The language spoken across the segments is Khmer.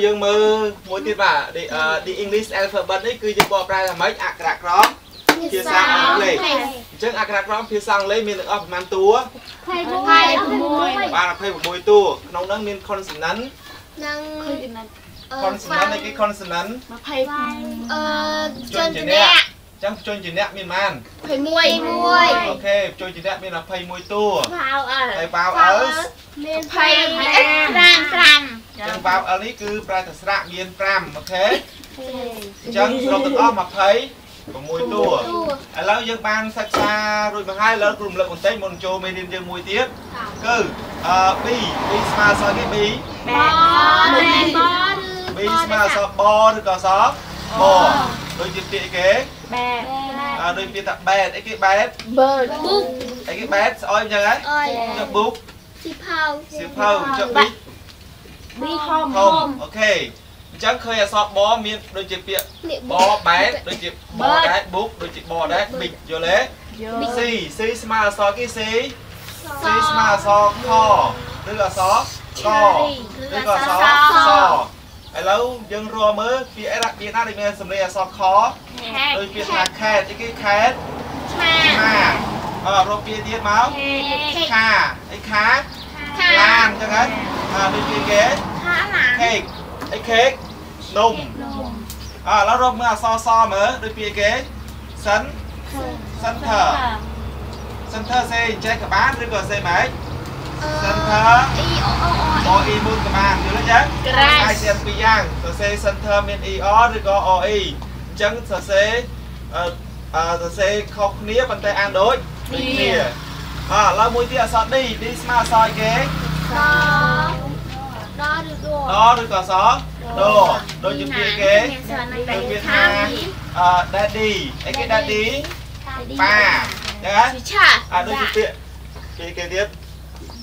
តោះឥឡូវយើងមើលមួយទៀតបាទ the uh, the English alphabet នេះគឺយើងបកប្រែថាម៉េចអក្ខរក្រមភាសាអង់គ្លេសអញ្ចឹងអក្ខរក្រមភាសាអង់គ្លេសមានទាំងអស់ប្រមាណតួ26បាទ26តួក្នុងនោះមាន consonant និង consonant នេះគេ consonant អឺជជនញ្ជាជំនៈនះអញ្ចឹងជនជាអ្នកមានប៉ុន្មាន21អូខេជនជាអ្នកមាន21តួវ៉ាវអើហើយ vowel មានអញ្ចឹង vowel នេះគឺប្រែថាស្រៈមាន5អូខេអញ្ចឹងសរុបទាំងអស់26តួឥឡូវយើងបានសិក្សារួចមកហើយឥឡូវគ្រូរំលឹកបន្តិចមុនចូលមេរៀនយើងមួយទៀតគឺអឺ B B ស្មើអក្សរគេ B បនបន B ស្មើអក្សរបឬក៏អក្សរបដូចជាពាក្យគេអឺដូចពាក្យថា bad អីគេ bad បុកអីគេ bad ស្អុយអញ្ចឹងហ៎អើយចុះ book ស៊ីផៅសៀវភៅចុះ big ហុំអូខេអញ្ចឹងឃើញអក្សរបមានដូចជាពាក្យនេះបបែតដូចជាបដែត book ដូចជាបដែត big យល់ទេ C C ស្មើអក្សរគេ C C ស្មើអក្សរខឬអក្សរកឬក៏អក្សរសឥឡូវយើងរកមើលពាក្យអីដាក់ពាក្យណាដែលមានសម្លេងអក្សរខដូចពាក្យថា cat អីគេ cat ឆ្មាឆ្មាអឺរកពាក្យទៀតមកខាអីខាឡានអញ្ចឹងហ៎អឺដូ ចពាក្យគេខាឡាន cake អី cake នំអើឥឡូវរកមើលអក្សរសមើលដូចពាក្យគេ sun center center សេចេះក៏បានឬក៏សេម៉េច center អ៊ីអូអូ o e មួយក៏បានយល់ទេចឹង Grass អាចជាពីរយ៉ាងសរសេរ center មាន e r ឬក៏ o e អញ្ចឹងសរសេរអឺអឺសរសេរខុសគ្នាប៉ុន្តែអានដូចដូចគ្នាអើឥឡូវមួយទៀតអក្សរ D D ស្មើអក្សរអីគេដដ ឬដដឬក៏សដដូចជាពាក្យគេដូចពាក្យថាអឺ daddy អីគេ daddy ប៉ាចឹងហ៎ឆាអើដូចជាពាក្យពាក្យគេទៀត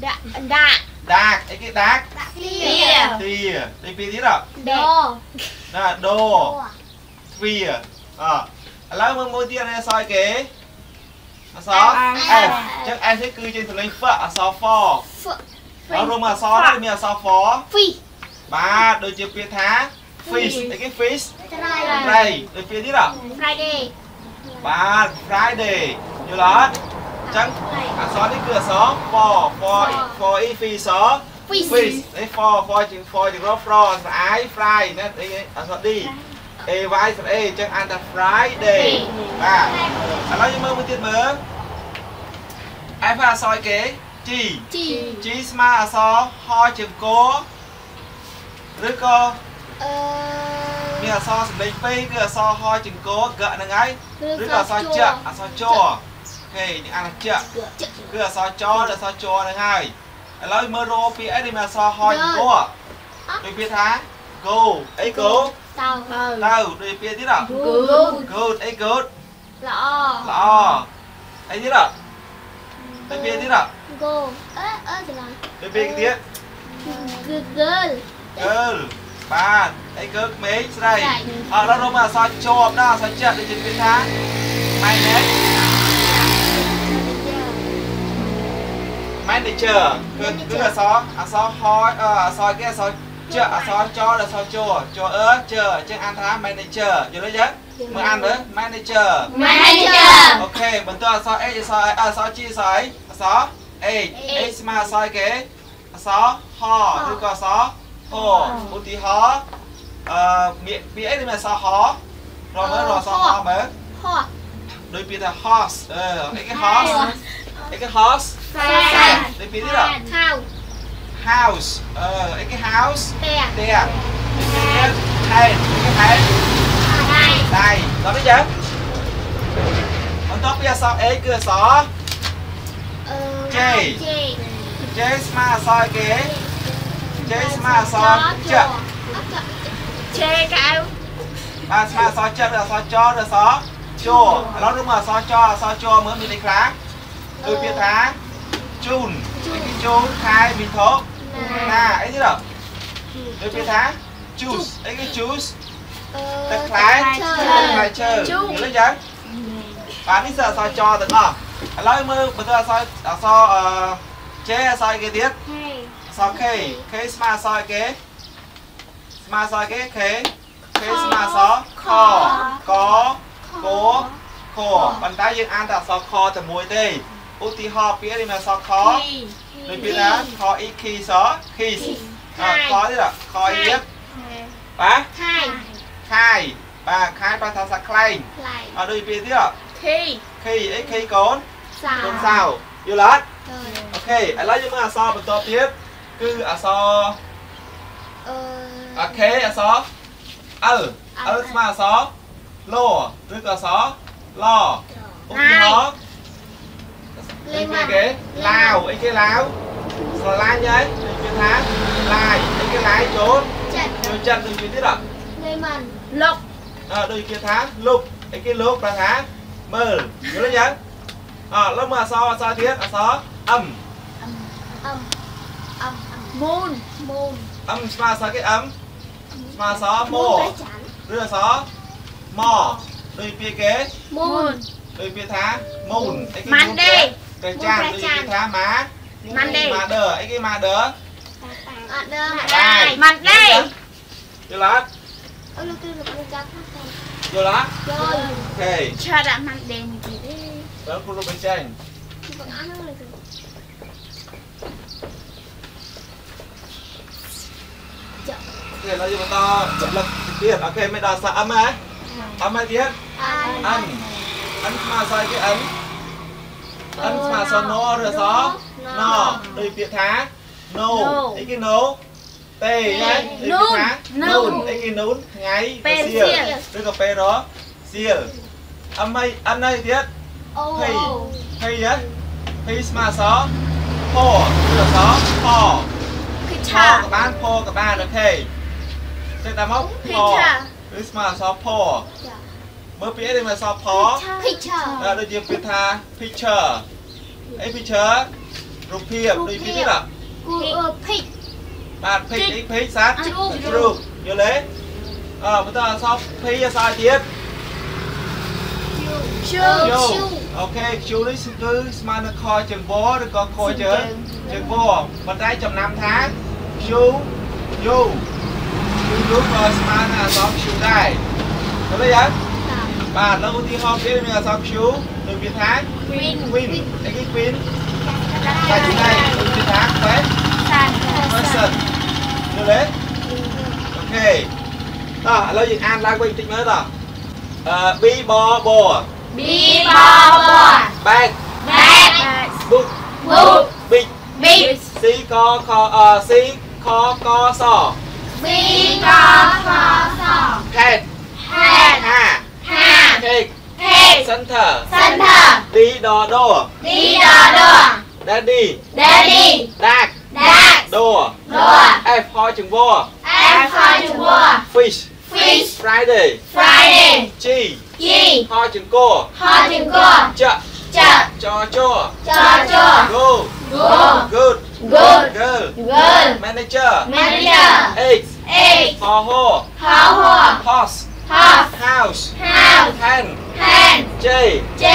ដាក់ដាក់ដាកអីគេដាកដាក់ទីទាទីពីរទៀតហ៎ដណាដូទ្វាអឥឡូវមើលមួយទៀតអក្សរអីគេអក្សរ F អញ្ចឹង F នេះគឺជាសម្លេង F អក្សរ for ហ្វ ហើយរួមមកអក្សរនេះមានអក្សរ for ហ្វីបាទដូចជាពាក្យថា fish អីគេ fish ត្រៃត្រីដូចពាក្យទៀតហ៎ Friday បាទ Friday យល់អត់អញ្ចឹងអក្សរនេះគឺអក្សរ for for for e fish អ Fish fish នេះ for for ជា for ជារក for ស្អាយ fry ណាអីអក្សរ d a y ស្អីអញ្ចឹងអានថា Friday បាទឥឡូវយើងមើលមួយទៀតមើល F អក្សរអីគេ G G G ស្មើអក្សរហជាងកឬក៏អឺមានអក្សរសម្លេងពេកគឺអក្សរហជាងកកហ្នឹងហើយឬក៏អក្សរចអក្សរចអូខេនេះអានចចគឺអក្សរចឬអក្សរចហ្នឹងហើយឥឡូវមើលរោពាក្យអីដែលមានអក្សរហជាងកដូចពាក្យថា go អី go តោទៅដូចពាក្យទៀតហ៎ Good good អី good ល្អល្អអីទៀតហ៎ ដូចពាក្យទៀតហ៎ Go អឺអឺច្រឡំដូចពាក្យទៀត Girl girl បាទអី girl ក្មេងស្រីអត់ដល់រកមកអក្សរជាប់ណាអក្សរចាក់ដូចជាពាក្យថា my name manager គឺគឺអក្សរអក្សរហអអក្សរគេអក្ស រចអក្សរចអក្សរចចអឺចអញ្ចឹងអានថា manager យល់ទេចឹងមើលអានមើល manager Manager អូខេបន្តអក្សរ H អក្សរអក្សរ G អក្សរអីអក្សរ H H ស្មើអក្សរគេអក្សរហឬក៏អក្សរហឧទាហរណ៍អឺពាក្យពាក្យអីដែលមានអក្សរហរកមើលរកអក្សរហមើល Hot ដូចពាក្យថា horse អឺអីគេ horse អីគេ horse Fan ដូចពាក្យទៀតហ៎ House house អឺអីគេ house ផ្ទះផ្ទះដូចពាក្យទៀត hand អីគេ hand ដៃដៃដល់នេះចឹងបន្តពីអក្សរ A គឺអក្សរអឺ J J J ស្មើអក្សរគេ J ស្មើអក្សរច J កៅបាទស្មើអក្សរចឬអក្សរចឬអក្សរចឥឡូវរួមមកអក្សរចអក្សរចមើលមានអីខ្លះគឺពាក្យថាជូនអីគេជូនខែមីថោ ណាអីទៀតហ៎ដូចពាក្យថា juice អីគេ juice ទឹកផ្លែទឹកផ្លែឈើយល់ទេចឹងបាទនេះគឺអក្សរចទាំងអស់ឥឡូវមើលបន្តអក្សរអក្សរអឺ J អក្សរអីគេទៀតហេអក្សរ K K ស្មើអក្សរអីគេអស្មើអក្សរគេ K K ស្មើអក្សរខកកខប៉ុន្តែយើងអានតែអក្សរខតែមួយទេ ឧទាហរណ៍ពាក្យនេះមានអក្សរខដូចពាក្យណាខអ៊ីខីសខីសអខទៀតខអ៊ីបាទខាយខាយបាទខាយប្រថាសាក់ខ្លែងអត់ដូចពាក្យទៀតខីខីអីខីកូនកូនសៅយល់អត់អូខេឥឡូវយើងមើលអក្សរបន្តទៀតគឺអក្សរអឺអូខេអក្សរអលអលស្មើអក្សរលឬក៏អក្សរលឧទាហរណ៍ Linh kế lao ấy cái láo Sò lai nhá Đừng chuyên thám Lai ấy cái lái trốn. Đừng chân đừng chuyên tiết ạ Linh mần Lục. Ờ đừng chuyên thám Lục ấy cái lục là thám Mờ Nhớ lên nhá. Ờ lớp mờ so so tiết à so Âm. Âm Âm Âm Môn Môn Âm mà so cái âm. Mà so mô Đưa so Mò Đừng chuyên kế Môn Đừng chuyên thám Môn Măn đi Kecang itu kita ma. Mandi. Made, iki made. Made, made. Mandi. Jelas? Ono tu lu pencak. Jelas? Jelas. Oke. Cara mandi iki. Baru perlu kecang. Để nó dùng to, chậm lực tiếp. Ok, mới đào sạ ấm á. Ấm ai biết? Ăn. Ăn. Ăn mà sai cái ấm. អិនស្មើអក្សរណឬអក្សរណដូចពាក្យថា no អីគេ no ទេណាដូចថា noon អីគេ noon ថ្ងៃពេលសៀលឬក៏ពេលរសៀលអមៃអិនអីទៀតអូហេយ៉ាហេស្មើអក្សរផឬអក្សរផគឺឆាក៏បានផក៏បានអូខេចេះតែមកផឬស្មើអក្សរផចា មើលពីអីដែលមកសផ picture ដូចយើងពាក្យថា picture អី picture រូបភាពដូចពីនេះឡាគូ pic បាទ pic នេះ pic សាច់រូបយល់ទេអើបន្តអសផ pic អសទៀត Q អូខេ Q នេះគឺស្មើនឹងខជាងវឬក៏ខជាងជាងវប៉ុន្តែចំណាំថា Q U គឺរូបក៏ស្មើនឹងអសផ Q ដែរឃើញទេយ៉ា បាទឥឡូវឧទាហរណ៍គេមានអក្សរ Q ដូចវាថា Queen Queen អីគេ Queen តែទីណាដូចវាថា Person Person យល់ទេអូខេតោះឥឡូវយើងអានឡើងវិញបន្តិចមើលតោះអឺ B B B B B B bag bag book book big big C co co C co K S B co K head head cat តហាហា Cake ហេត Center សិនធើ D ដដឌីដដ Daddy ដេឌី Dark ដាក់ Door ដ F ហជង្វអេផាជវ Fish fish Friday Friday G ជីហជង្គហោជង្គចចាក់ចចចច Go go Good good Girl girl Manager manager X eight ហហ how how Horse half House house Hen hand J j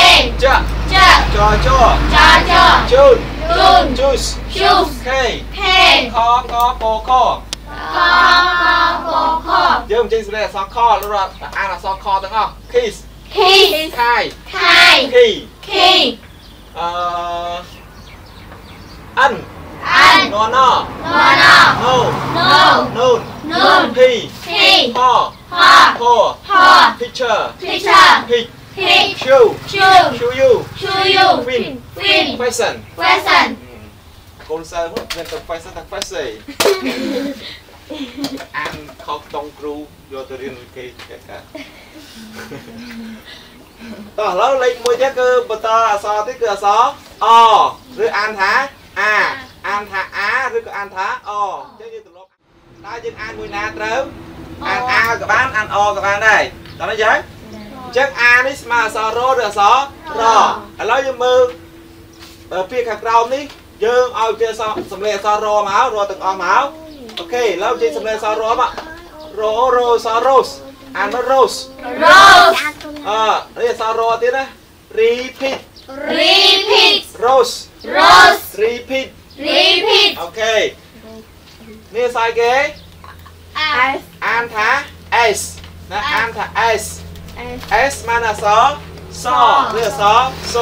ចចាក់ចចចច June June Juice shoes K pen ខកបខខខខខយើងមិនចេញស្លេអក្សរខឬរត់អានអក្សរខទាំងអស់ Kiss kiss ខាយ khai Key key អឺអាន ăn នន no no No no Noon noon P tea ផ ha ផ ha Picture teacher Pick pick Shoe shoe Shoe you shoe you Win win Fashion question កូនសើមកមានតែ fashion តែ fashion អានខុសដងគ្រូយកទៅរៀនគេគេកើតតោះឥឡូវលេខមួយទៀតគឺបន្តអក្សរទៀតគឺអក្សរអឬអានថាអាអានថាអាឬក៏អានថាអអញ្ចឹងយើងត្រឡប់តើយើងអានមួយណាត្រូវ អានអាក៏បានអានអក៏បានដែរតោះនេះចឹងអញ្ចឹងអានេះស្មើអក្សររឬអក្សររឥឡូវយើងមើលបើពាក្យខាងក្រោមនេះយើងឲ្យវាអក្សរសំលេងអក្សររមករទាំងអស់មកអូខេឥឡូវចេញសំលេងអក្សររមកររអក្សរ rose អានមក rose rose អនេះអក្សររទៀតណា repeat repeat rose rose repeat repeat អូខេនេះស្អីគេอ่า S អានថា S ណាអានថា S S មានអក្សរសឬអក្សរស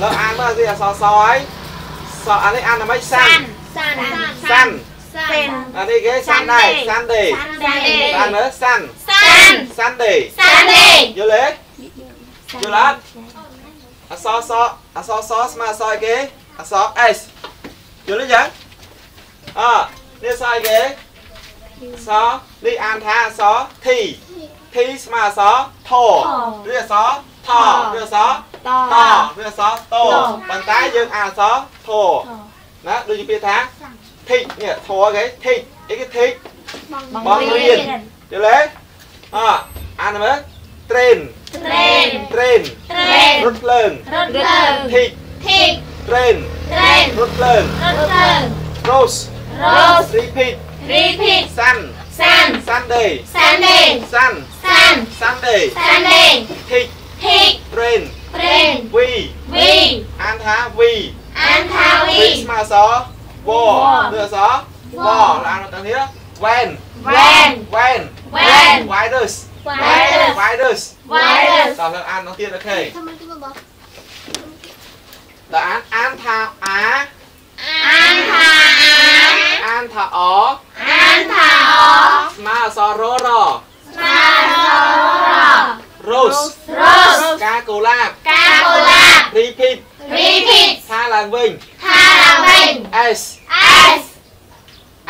លើអានមើលអក្សរសហើយសអានេះអានតែមិនសាន់សាន់សាន់សាន់អានេះគេសាន់ដែរសាន់ទេសាន់ទេអានមើលសាន់សាន់សាន់ទេសាន់ទេយល់ទេយល់អត់អក្សរសអក្សរសស្មើអក្សរគេអក្សរ S យល់ទេយ៉ាងអនេះស្អីគេ សនេះអានថាអក្សរ T T ស្មើអក្សរធឬអក្សរថឬអក្សរតតវាអក្សរតប៉ុន្តែយើងអានអក្សរធណាដូចជាពាក្យថា thích នេះធគេ thích អីគេ thích បងរៀនយល់ទេអអានមើល train Train train Train រថភ្លើងរថភ្លើង thích Thick train Train រថភ្លើងរថភ្លើង rose Rose repeat Repeat sun Sun sunday Sunday sun Sun sunday Sunday thích Thick train Train we We អានថា we អានថា we We ស្មើអក្សរ w ឬអក្សរ w ឡានទៅនេះ when When when When virus Virus virus Virus តោះលើអាននោះទៀតអូខេធ្វើមកទៅបងដល់ អានអានថាអាអានថាអាអានថាអអានថាអស្មើអក្សរររស្មាសរ rose Rose កាកូឡាបកាកូឡា repeat Repeat ថាឡើងវិញថាឡើងវិញ s S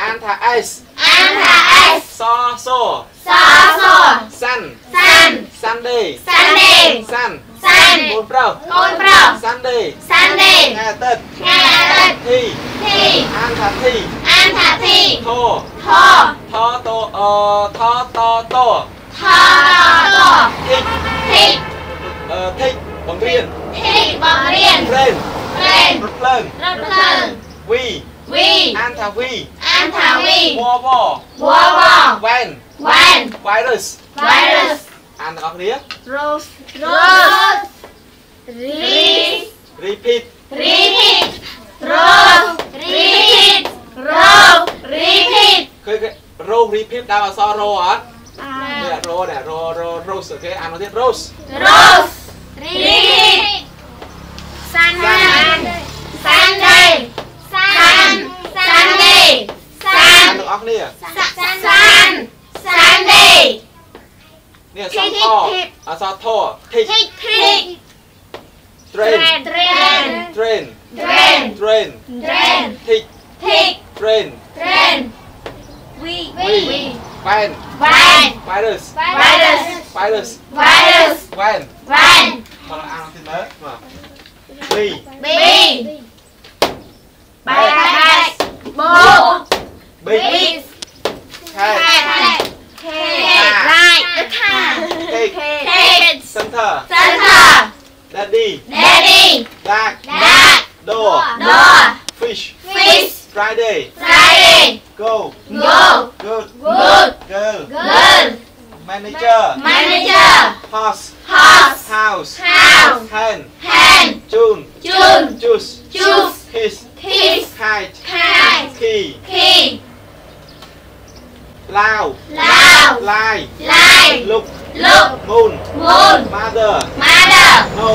អានថា s អានថា S សសសស sun Sun sunday Sunday sun Sun កូនប្រុសកូនប្រុស sunday Sunday ថ្ងៃអាទិត្យថ្ងៃអាទិត្យធីទីអានថាធីអាន ថាទីធថថតអថតតថតធីទីអឺធីបង្រៀនទីបង្រៀន train ត្រេនរថភ្លើងរថភ្លើង we វីអានថា we អានថាវីវវវវ when វ៉ាន virus virus អានទាំងអស់គ្នា rose rose re repeat repeat rose repeat rose repeat ឃើញគេ row repeat ដើមអក្សរ row អត់នេះ row នេះ row row rose អូខេអានមកទៀត rose rose repeat sun sunday sun sunday អាន sun ទាំងអស់គ្នា sun sunday នេះអក្សរថអក្សរថ tick tick train train train train train train tick tick train train we we when van virus virus virus virus when van មកអានទៀតមើលមក we b bag book big big cat cat right the car cake cake center center daddy daddy dark dark door door fish fish friday. Friday. Go. Go. Good. Good. Girl. Girl manager. Manager. Horse horse house. House. Hen. Hand June. June. Juice. Juice. Kiss. Kiss. Kite. Kite. Key. Key. Loud loud lie. Lie. Look. Look. Moon. Moon. Mother. Mother. No.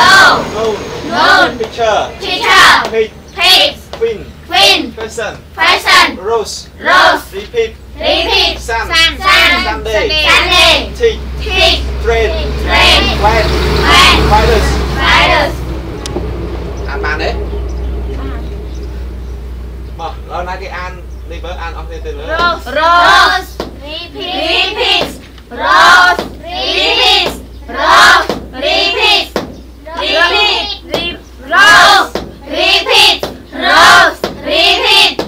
No. Moon. Moon. Picture teacher. Pig pig queen queen person person rose rose repeat repeat sun sun Sunday Sunday tick tick train train when van virus virus អានបានទេមកដល់ណាគេអាននេះមើលអានអស់គ្នាទៅមើល rose rose repeat rose repeat rose repeat repeat rose repeat rose repeat sun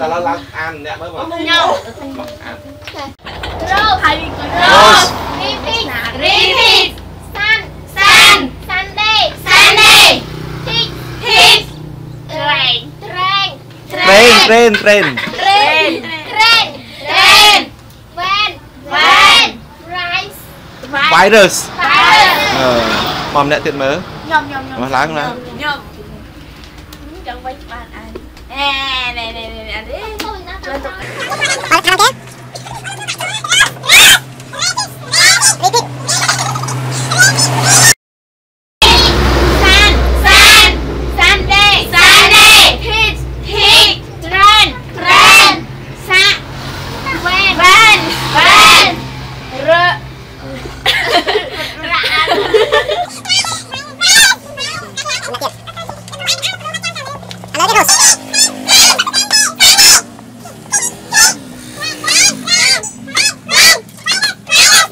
Ta lo lắng ăn nè mới mà nhau Ăn Rose Rose Repeat repeat Sun Sun Sunday Sunday Teach Teach Train Train Train, train, train Train Train Train Van Van Rice Virus Virus អឺមកម្នាក់ទៀតមើល nhom nhom nhom មកឡើងឡើង nhom chẳng quay bạn anh nè nè nè nè nè 哎，没没没没，阿弟，我来唱的。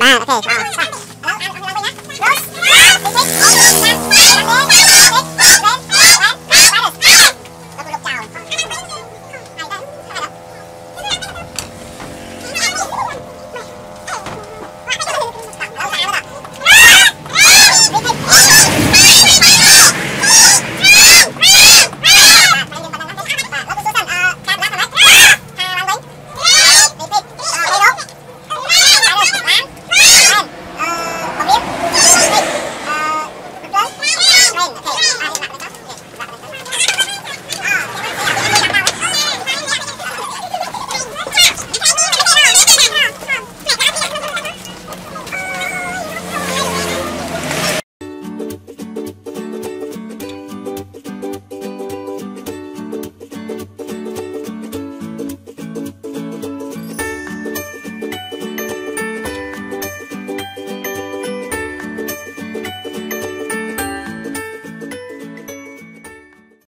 那的这。